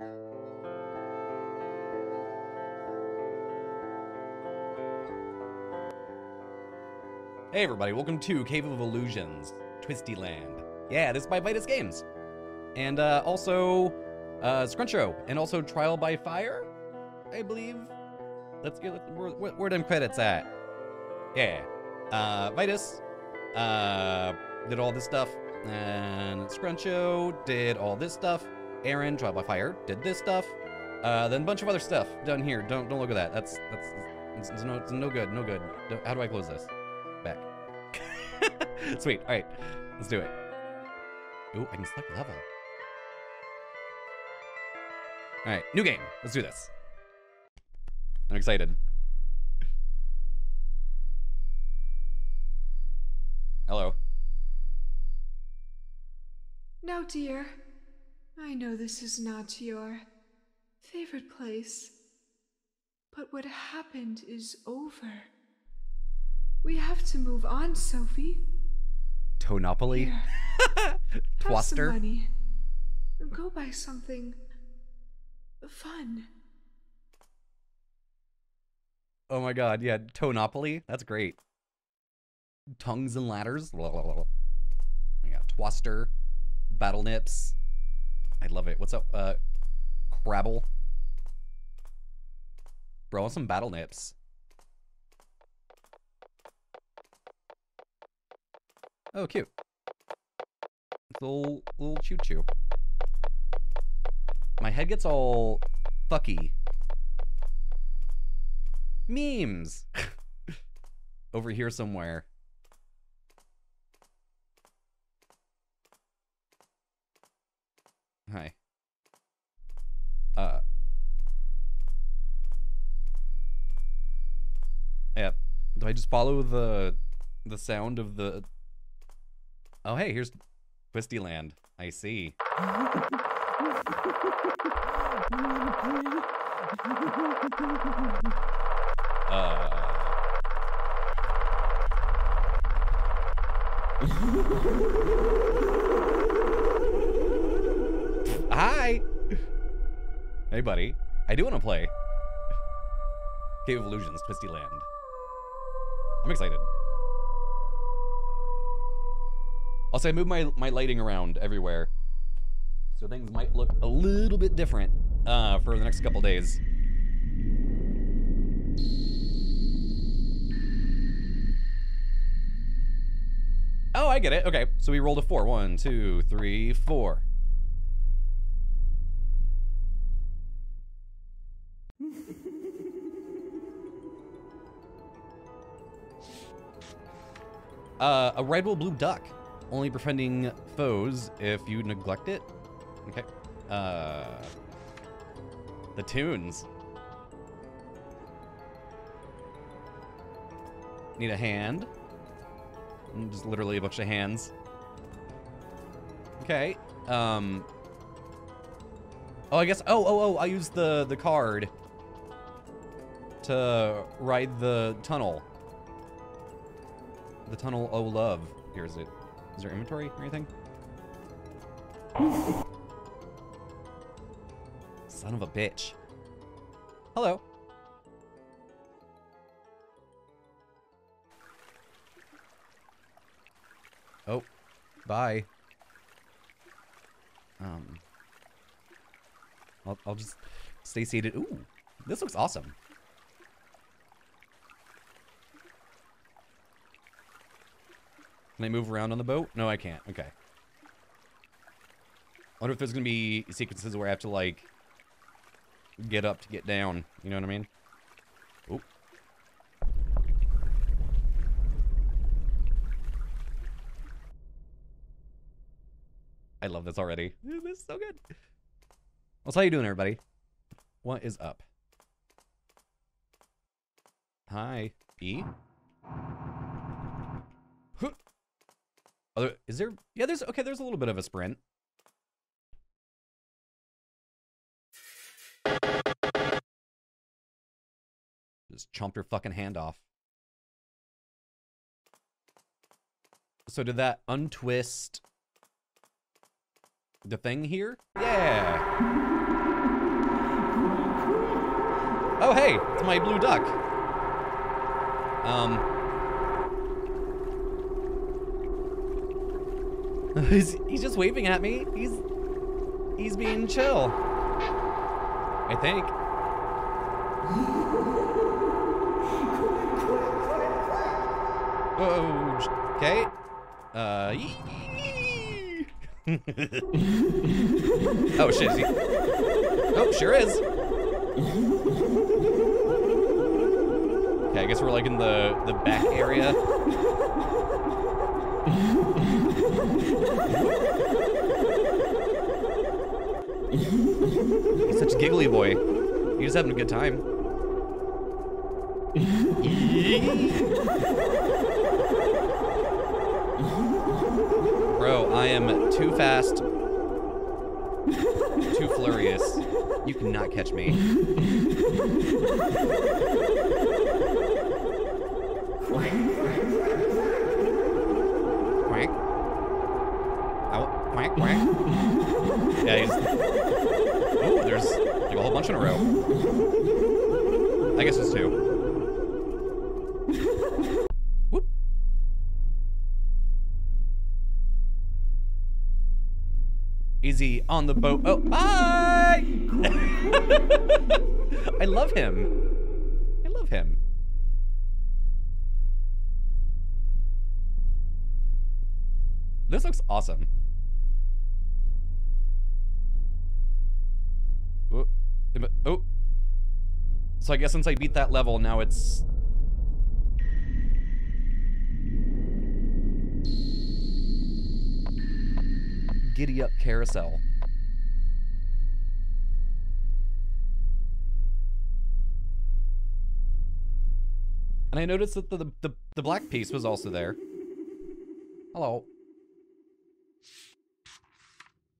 Hey everybody, welcome to Cave of Illusions, Twisty Land. Yeah, this is by Vidas Games. And uh, also uh, Scruncho, and also Trial by Fire, I believe. Let's get, where, where, where them credits at? Yeah. Uh, Vidas uh, did all this stuff, and Scruncho did all this stuff. Aaron, Trial by Fire, did this stuff. Uh, then a bunch of other stuff done here. Don't don't look at that. That's that's it's, it's no it's no good. No good. How do I close this? Back. Sweet. All right, let's do it. Ooh, I can select level. All right, new game. Let's do this. I'm excited. Hello. Now, dear, I know this is not your favorite place, but what happened is over. We have to move on, Sophie. Tonopoly? Some money. Go buy something fun. Oh my god, yeah, Tonopoly? That's great. Tongues and ladders? I got Twister, Battle Nips. I love it. What's up, uh, Crabble? Bro, I want some Battle Nips. Oh, cute. Little, little choo-choo. My head gets all fucky memes over here somewhere. Hi. Uh. Yeah. Do I just follow the the sound of the? Oh, hey, here's Twisty Land. I see. Uh. Hi. Hey, buddy. I do want to play Cave of Illusions, Twisty Land. I'm excited. Also, I moved my, my lighting around everywhere. So things might look a little bit different uh, for the next couple days. Oh, I get it. Okay, so we rolled a four. One, two, three, four. Uh, a red will blue duck, only befriending foes if you neglect it. Okay. Uh, the tunes. Need a hand. Mm, Just literally a bunch of hands. Okay. Um. Oh, I guess. Oh, oh, oh! I used the the card to ride the tunnel. The tunnel. Oh, love. Here is it. Is there inventory or anything? Son of a bitch. Hello. Oh, bye. Um, I'll, I'll just stay seated. Ooh, this looks awesome. Can I move around on the boat? No, I can't. Okay. I wonder if there's gonna be sequences where I have to like get up to get down. You know what I mean? Oop. I love this already. This is so good. So how you doing, everybody? What is up? Hi, E. Huh. There- is there? Yeah, there's okay. There's a little bit of a sprint. Just chomped her fucking hand off. So did that untwist the thing here? Yeah. Oh, hey, it's my blue duck. Um. he's, he's just waving at me. He's he's being chill. I think. Oh, okay. Uh. oh shit! Oh, sure is. Okay, I guess we're like in the the back area. He's such a giggly boy. He's having a good time. Bro, I am too fast, too furious. You cannot catch me. Yeah, he's... There's like a whole bunch in a row. I guess it's two. Whoop. He on the boat? Oh, bye! I love him. I love him. This looks awesome. Oh, am I- oh. So I guess since I beat that level, now it's... Giddy up carousel. And I noticed that the, the, the black piece was also there. Hello.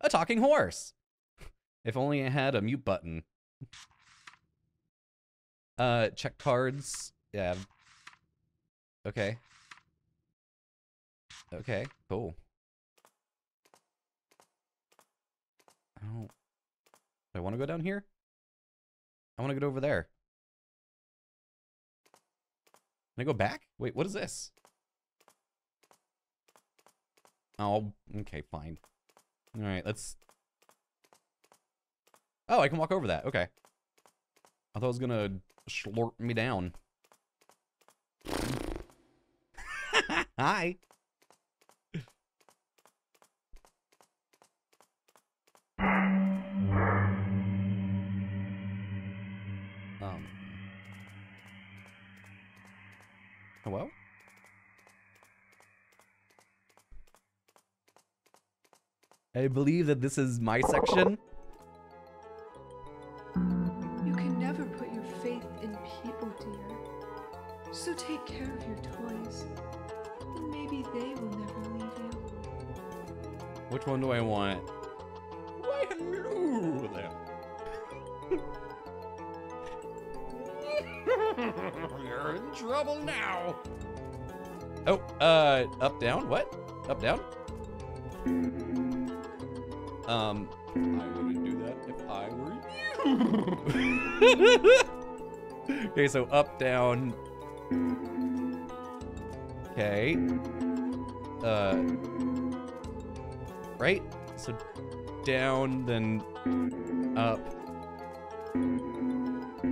A talking horse. If only I had a mute button. Uh, check cards. Yeah. Okay. Okay, cool. I don't... Do I want to go down here? I want to get over there. Can I go back? Wait, what is this? Oh, okay, fine. Alright, let's... Oh, I can walk over that. Okay. I thought it was gonna slurp me down. Hi. Um. Hello? I believe that this is my section. Which one do I want? Why, hello there. You're in trouble now. Oh, uh, up, down, what? Up, down? Um, I wouldn't do that if I were you. okay, so up, down. Okay. Uh, right? So down, then up,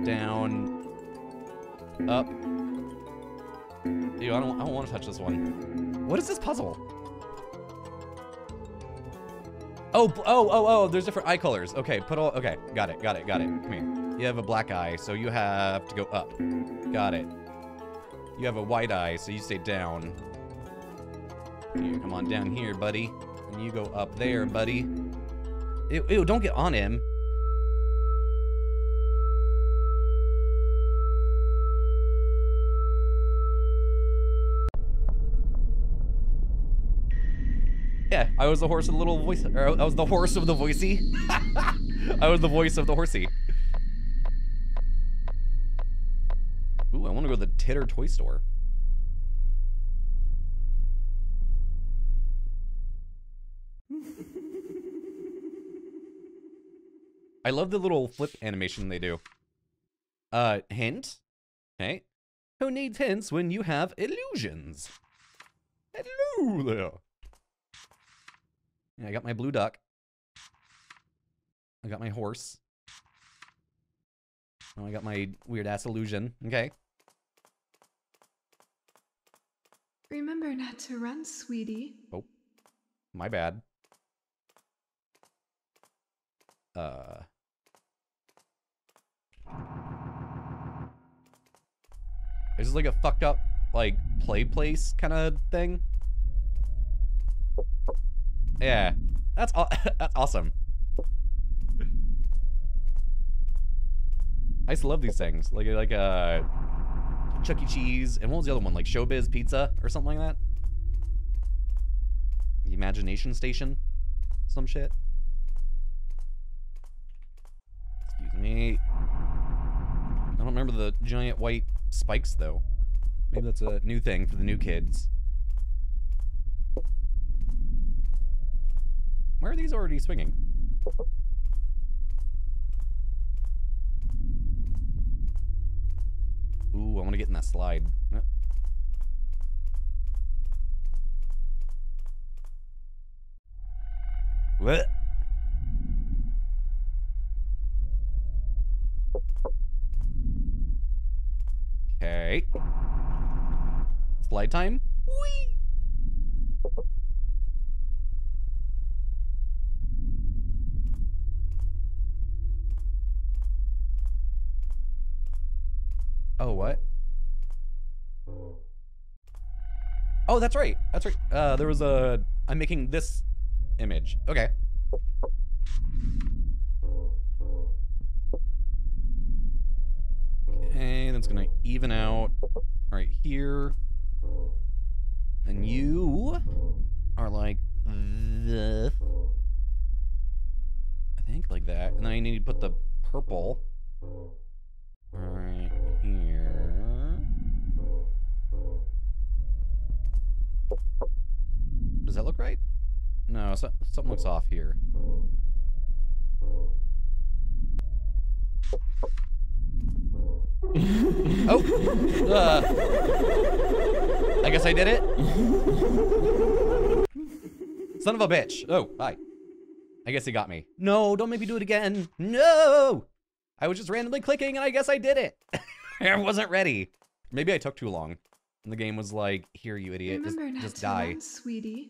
down, up. Ew, I don't, I don't want to touch this one. What is this puzzle? Oh, oh, oh, oh, there's different eye colors. Okay, put all, okay, got it, got it, got it. Come here. You have a black eye, so you have to go up. Got it. You have a white eye, so you stay down. You come on down here, buddy. And you go up there, buddy. Ew, ew, don't get on him. Yeah, I was the horse of the little voice. Or I was the horse of the voicey. I was the voice of the horsey. Ooh, I want to go to the Titter toy store. I love the little flip animation they do. Uh, hint. Okay. Who needs hints when you have illusions? Hello there. Yeah, I got my blue duck. I got my horse. Oh, I got my weird ass illusion. Okay. Remember not to run, sweetie. Oh, my bad. Uh. Is this like a fucked up, like, play place kind of thing? Yeah, that's that's awesome. I used to love these things, like like uh, Chuck E. Cheese, and what was the other one? Like Showbiz Pizza or something like that. The Imagination Station, some shit. Excuse me. I don't remember the giant white spikes though. Maybe that's a new thing for the new kids. Where are these already swinging? Ooh, I want to get in that slide. Uh. What? Okay. Slide time? Whee! Oh, what? Oh, that's right. That's right. Uh, there was a... I'm making this image. Okay. Okay, that's gonna even out right here. And you are like the... I think like that. And then I need to put the purple right here. Does that look right? No, so, something looks off here. Oh! Uh, I guess I did it. Son of a bitch. Oh, hi. I guess he got me. No, don't make me do it again. No! I was just randomly clicking and I guess I did it. I wasn't ready. Maybe I took too long. And the game was like, here, you idiot, just, Remember not just die. run, sweetie.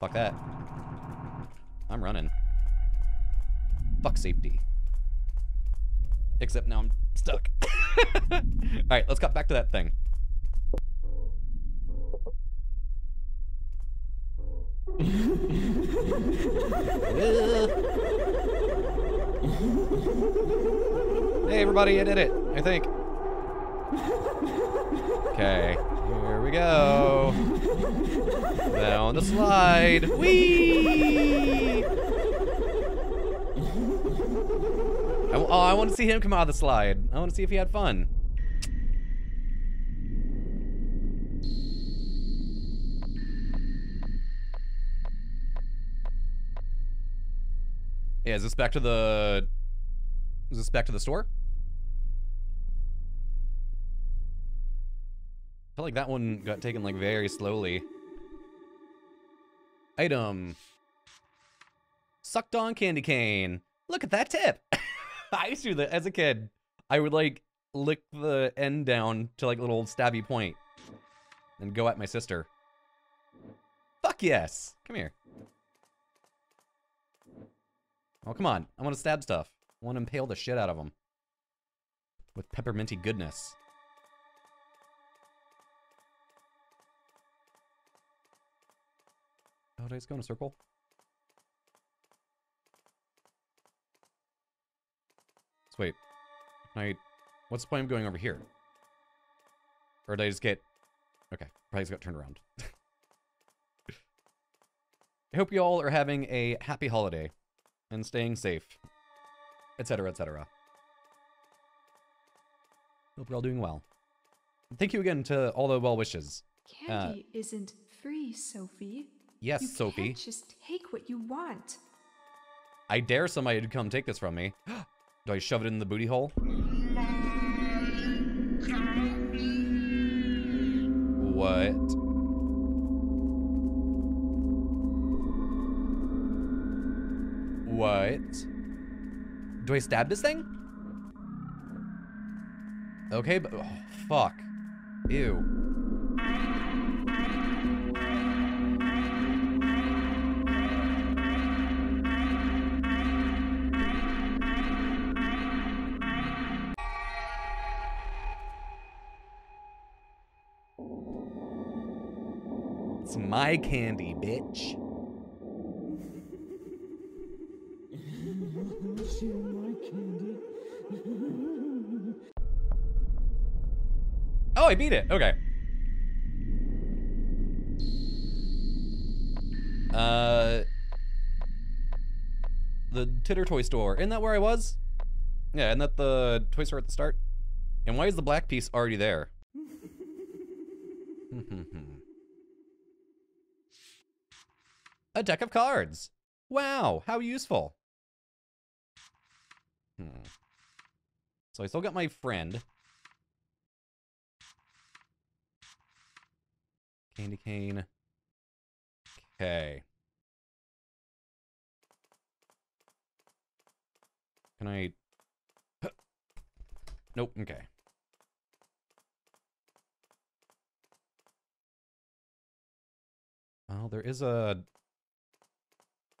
Fuck that. I'm running. Fuck safety. Except now I'm stuck. Alright, let's cut back to that thing. hey everybody, I did it, I think. Okay, here we go. Down the slide. Whee! I, oh, I want to see him come out of the slide. I want to see if he had fun. Yeah, is this back to the... Is this back to the store? I feel like that one got taken like very slowly. Item. Sucked on candy cane. Look at that tip. I used to do that as a kid. I would like lick the end down to like a little stabby point and go at my sister. Fuck yes. Come here. Oh, come on. I want to stab stuff. I want to impale the shit out of them. With pepperminty goodness. Oh, did I just go in a circle? So wait. Can I... What's the point of going over here? Or did I just get... Okay, probably just got turned around. I hope you all are having a happy holiday and staying safe, etc., etc. Hope you're all doing well. Thank you again to all the well wishes. Uh, Candy isn't free, Sophie. Yes, you Sophie. just take what you want. I dare somebody to come take this from me. Do I shove it in the booty hole? What? What? Do I stab this thing? Okay, but oh, fuck. Ew. It's my candy, bitch. Oh, I beat it. Okay. Uh, the Titter Toy Store. Isn't that where I was? Yeah, isn't that the toy store at the start? And why is the black piece already there? A deck of cards. Wow, how useful. Hmm. So I still got my friend. Candy cane. Okay. Can I... Nope, okay. Well, there is a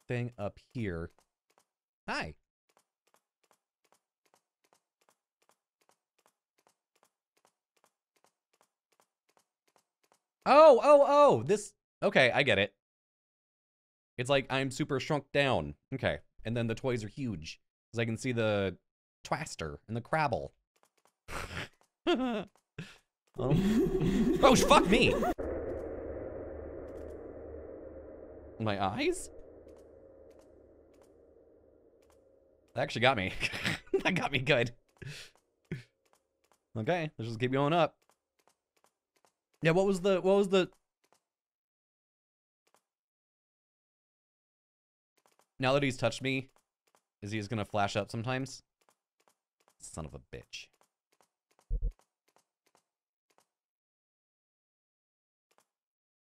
thing up here. Hi. Oh, oh, oh, this, okay, I get it. It's like I'm super shrunk down. Okay, and then the toys are huge. Because I can see the twaster and the crabble. Um, oh. oh, fuck me! My eyes? That actually got me. that got me good. Okay, let's just keep going up. Yeah, what was the, what was the... Now that he's touched me, is he just gonna flash up sometimes? Son of a bitch.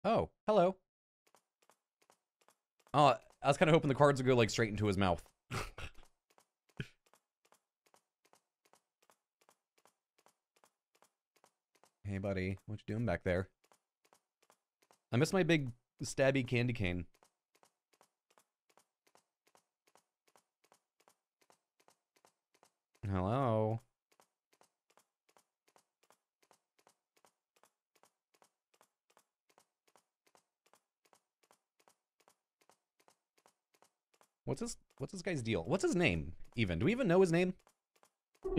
Oh, hello. Oh, I was kind of hoping the cards would go like straight into his mouth. hey, buddy. What you doing back there? I miss my big stabby candy cane. Hello? What's this? What's this guy's deal? What's his name, even? Do we even know his name?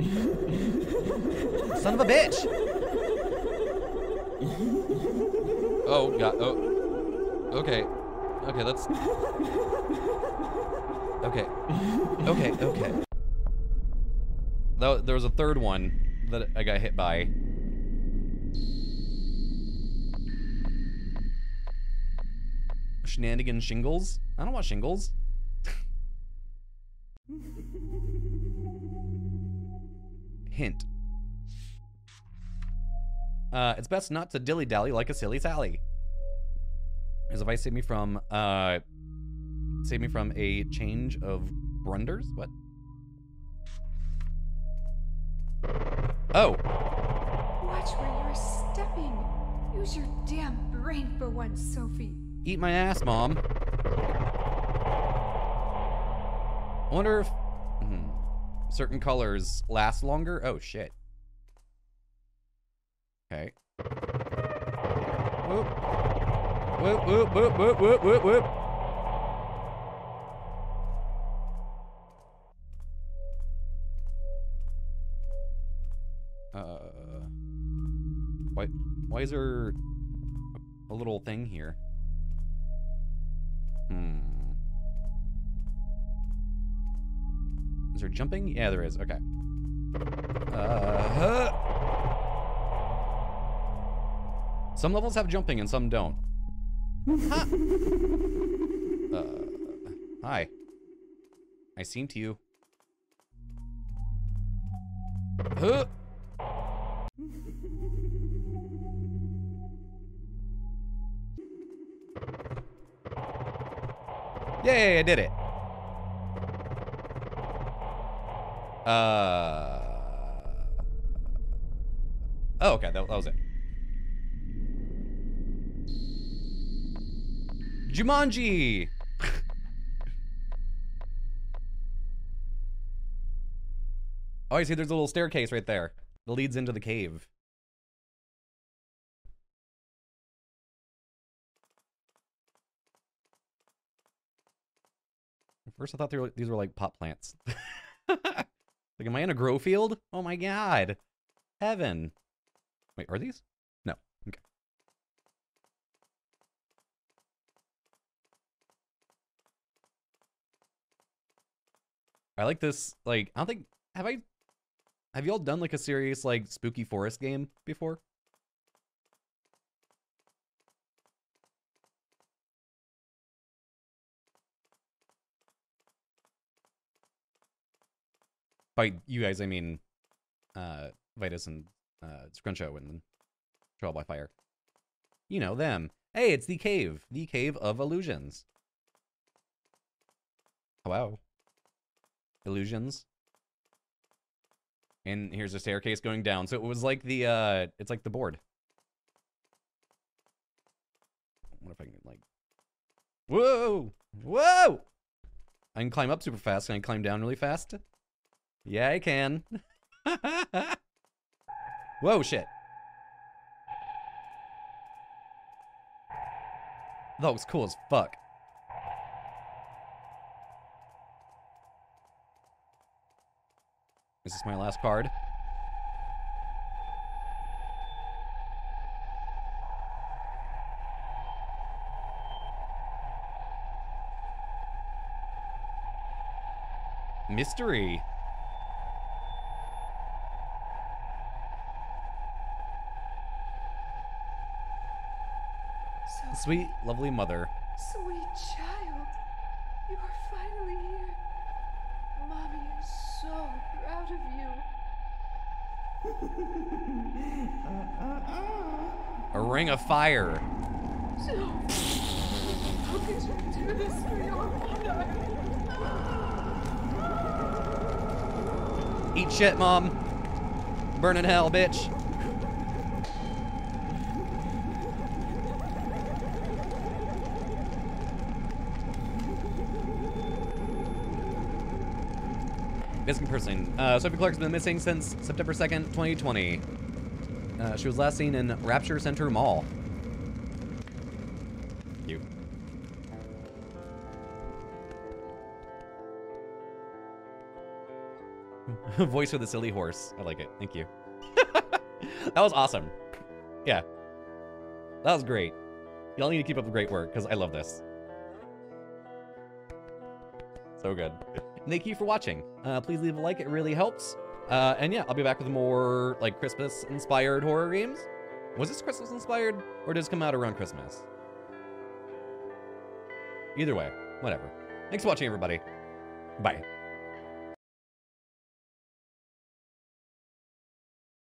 Son of a bitch! Oh, God. Oh. Okay. Okay, let's... Okay. Okay, okay. Though there was a third one that I got hit by. Shenanigan shingles? I don't want shingles. Hint. Uh, it's best not to dilly-dally like a silly Sally. His advice saved me from, uh, saved me from a change of brunders? What? Oh. Watch where you're stepping. Use your damn brain for once, Sophie. Eat my ass, Mom. I wonder if hmm, certain colors last longer. Oh, shit. Okay. Whoop. Whoop, whoop, whoop, whoop, whoop, whoop, whoop. Uh, why, why is there a little thing here? Hmm. Is there jumping? Yeah, there is. Okay. Uh, some levels have jumping and some don't. Huh. Uh, hi. I seem to you. Huh. Yay, I did it. Uh. Oh, okay, that, that was it. Jumanji! oh, you see there's a little staircase right there that leads into the cave. First I thought were, these were like pot plants. like, am I in a grow field? Oh my god. Heaven. Wait, are these? I like this, like, I don't think, have I, have y'all done like a serious, like, spooky forest game before? By you guys, I mean, uh, Vidas and, uh, Scruncho and Trial by Fire. You know them. Hey, it's the cave. The Cave of Illusions. Hello illusions. And here's a staircase going down. So it was like the, uh, it's like the board. What if I can, like, whoa, whoa! I can climb up super fast. Can I climb down really fast? Yeah, I can. whoa, shit. That was cool as fuck. This is this my last card? Mystery. So Sweet, lovely mother. Sweet child, you are finally here. Mommy so proud of you. A ring of fire. No. How could you do this for your mother? Eat shit, mom. Burn in hell, bitch. Missing person. Uh, Sophie Clark's been missing since September 2nd, 2020. Uh, she was last seen in Rapture Center Mall. You. Voice of the silly horse. I like it. Thank you. that was awesome. Yeah. That was great. Y'all need to keep up the great work, because I love this. So good. Thank you for watching. Uh, please leave a like, it really helps. Uh, and yeah, I'll be back with more, like, Christmas-inspired horror games. Was this Christmas-inspired, or did this come out around Christmas? Either way, whatever. Thanks for watching, everybody. Bye.